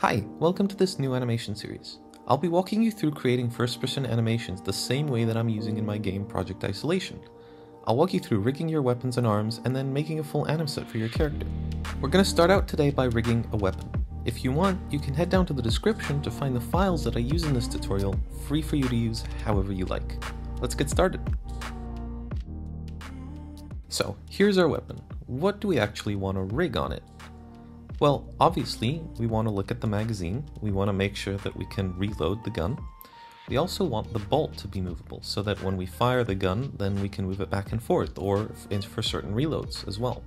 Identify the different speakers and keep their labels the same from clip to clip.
Speaker 1: Hi, welcome to this new animation series. I'll be walking you through creating first-person animations the same way that I'm using in my game Project Isolation. I'll walk you through rigging your weapons and arms and then making a full anim set for your character. We're going to start out today by rigging a weapon. If you want, you can head down to the description to find the files that I use in this tutorial, free for you to use however you like. Let's get started. So, here's our weapon. What do we actually want to rig on it? Well, obviously, we want to look at the magazine. We want to make sure that we can reload the gun. We also want the bolt to be movable, so that when we fire the gun, then we can move it back and forth, or for certain reloads as well.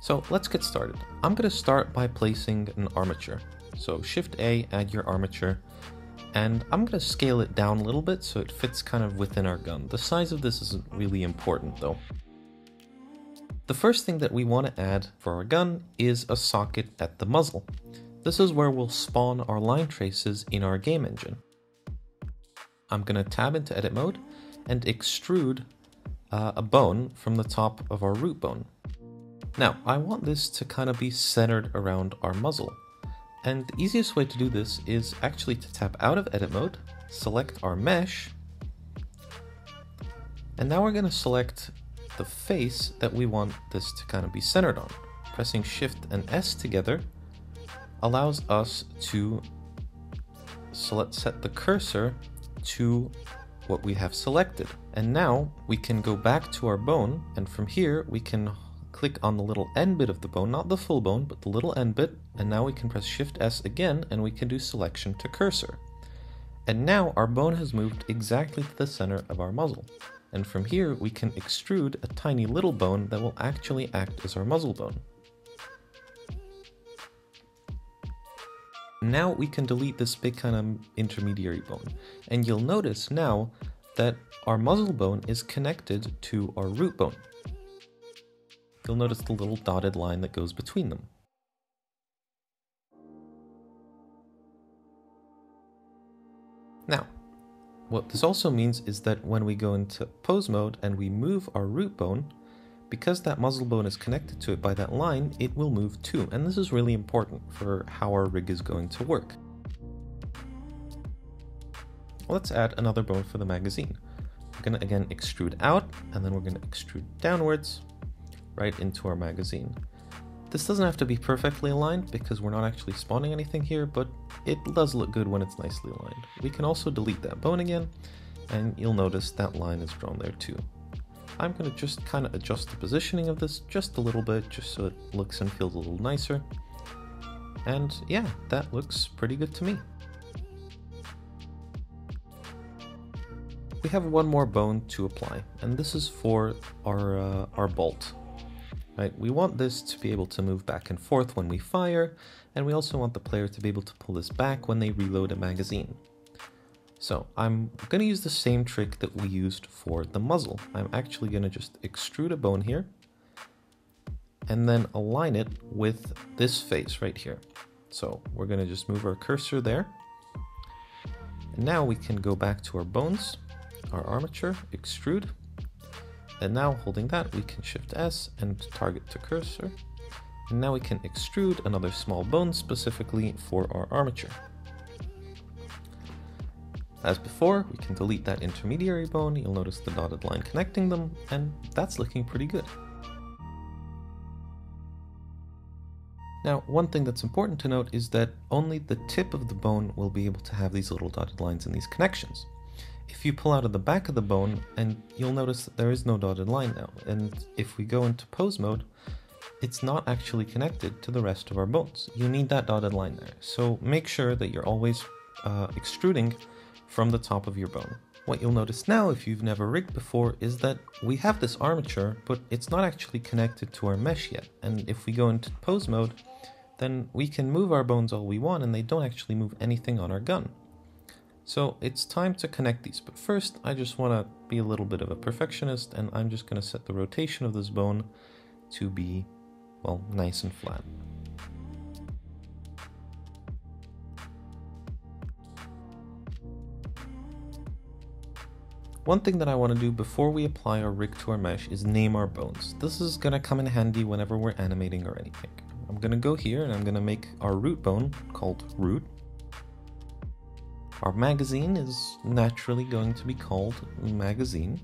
Speaker 1: So let's get started. I'm going to start by placing an armature. So Shift A, add your armature, and I'm going to scale it down a little bit so it fits kind of within our gun. The size of this isn't really important though. The first thing that we want to add for our gun is a socket at the muzzle. This is where we'll spawn our line traces in our game engine. I'm going to tab into edit mode and extrude uh, a bone from the top of our root bone. Now, I want this to kind of be centered around our muzzle. And the easiest way to do this is actually to tap out of edit mode, select our mesh, and now we're going to select the face that we want this to kind of be centered on. Pressing Shift and S together allows us to select, set the cursor to what we have selected. And now we can go back to our bone and from here we can click on the little end bit of the bone, not the full bone, but the little end bit. And now we can press Shift S again and we can do selection to cursor. And now our bone has moved exactly to the center of our muzzle and from here we can extrude a tiny little bone that will actually act as our muzzle bone. Now we can delete this big kind of intermediary bone, and you'll notice now that our muzzle bone is connected to our root bone. You'll notice the little dotted line that goes between them. Now, what this also means is that when we go into pose mode and we move our root bone, because that muzzle bone is connected to it by that line, it will move too. And this is really important for how our rig is going to work. Let's add another bone for the magazine. We're gonna again extrude out, and then we're gonna extrude downwards right into our magazine. This doesn't have to be perfectly aligned because we're not actually spawning anything here, but it does look good when it's nicely aligned. We can also delete that bone again, and you'll notice that line is drawn there too. I'm going to just kind of adjust the positioning of this just a little bit, just so it looks and feels a little nicer. And yeah, that looks pretty good to me. We have one more bone to apply, and this is for our, uh, our bolt. Right? We want this to be able to move back and forth when we fire, and we also want the player to be able to pull this back when they reload a magazine. So I'm going to use the same trick that we used for the muzzle. I'm actually going to just extrude a bone here, and then align it with this face right here. So we're going to just move our cursor there. And now we can go back to our bones, our armature, extrude, and now holding that, we can shift S and target to cursor. And now we can extrude another small bone specifically for our armature. As before, we can delete that intermediary bone, you'll notice the dotted line connecting them, and that's looking pretty good. Now, one thing that's important to note is that only the tip of the bone will be able to have these little dotted lines and these connections if you pull out of the back of the bone, and you'll notice that there is no dotted line now. And if we go into pose mode, it's not actually connected to the rest of our bones. You need that dotted line there. So make sure that you're always uh, extruding from the top of your bone. What you'll notice now, if you've never rigged before, is that we have this armature, but it's not actually connected to our mesh yet. And if we go into pose mode, then we can move our bones all we want and they don't actually move anything on our gun. So it's time to connect these, but first I just want to be a little bit of a perfectionist and I'm just going to set the rotation of this bone to be, well, nice and flat. One thing that I want to do before we apply our rig to our mesh is name our bones. This is going to come in handy whenever we're animating or anything. I'm gonna go here and I'm gonna make our root bone called root. Our magazine is naturally going to be called magazine.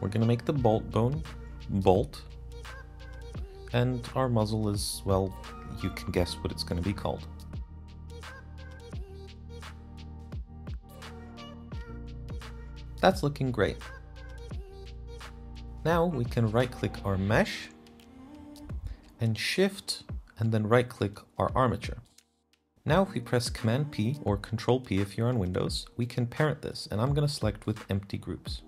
Speaker 1: We're gonna make the bolt bone bolt. And our muzzle is, well, you can guess what it's gonna be called. That's looking great. Now we can right click our mesh and shift and then right click our armature. Now if we press Command P or Control P if you're on Windows, we can parent this and I'm going to select with empty groups.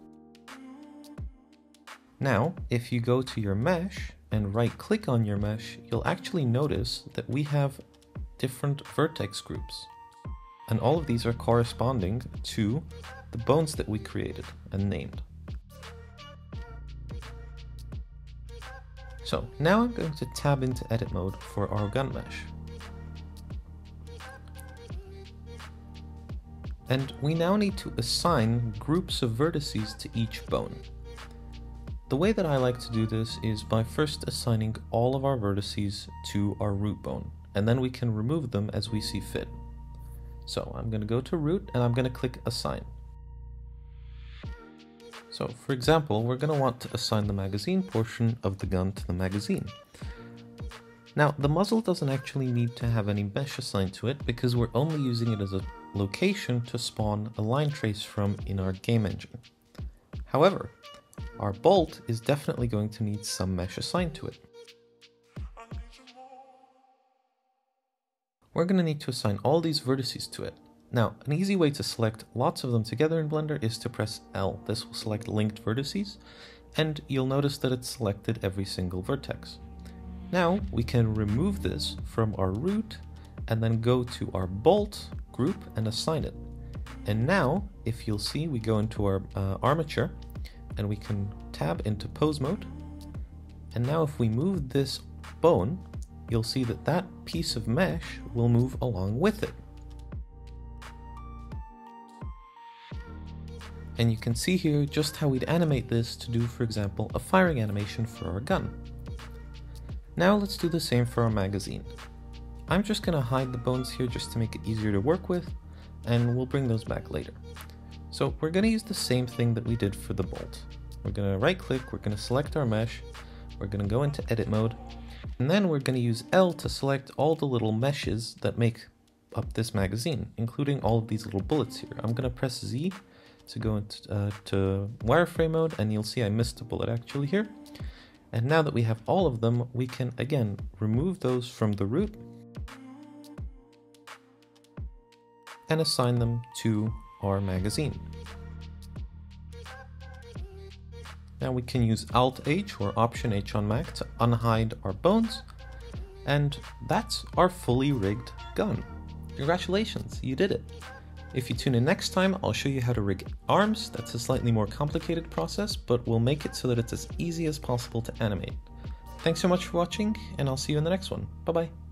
Speaker 1: Now if you go to your mesh and right click on your mesh, you'll actually notice that we have different vertex groups. And all of these are corresponding to the bones that we created and named. So now I'm going to tab into edit mode for our gun mesh. And we now need to assign groups of vertices to each bone. The way that I like to do this is by first assigning all of our vertices to our root bone, and then we can remove them as we see fit. So I'm going to go to root and I'm going to click assign. So for example, we're going to want to assign the magazine portion of the gun to the magazine. Now, the muzzle doesn't actually need to have any mesh assigned to it because we're only using it as a location to spawn a line trace from in our game engine. However, our bolt is definitely going to need some mesh assigned to it. We're going to need to assign all these vertices to it. Now, an easy way to select lots of them together in Blender is to press L. This will select linked vertices, and you'll notice that it's selected every single vertex. Now, we can remove this from our root and then go to our bolt group and assign it. And now, if you'll see, we go into our uh, armature and we can tab into pose mode. And now if we move this bone, you'll see that that piece of mesh will move along with it. And you can see here just how we'd animate this to do, for example, a firing animation for our gun. Now let's do the same for our magazine. I'm just going to hide the bones here just to make it easier to work with, and we'll bring those back later. So we're going to use the same thing that we did for the bolt. We're going to right click, we're going to select our mesh, we're going to go into edit mode, and then we're going to use L to select all the little meshes that make up this magazine, including all of these little bullets here. I'm going to press Z to go into uh, to wireframe mode and you'll see I missed a bullet actually here. And now that we have all of them, we can again remove those from the root and assign them to our magazine. Now we can use Alt H or Option H on Mac to unhide our bones, and that's our fully rigged gun. Congratulations, you did it! If you tune in next time, I'll show you how to rig arms. That's a slightly more complicated process, but we'll make it so that it's as easy as possible to animate. Thanks so much for watching, and I'll see you in the next one. Bye bye.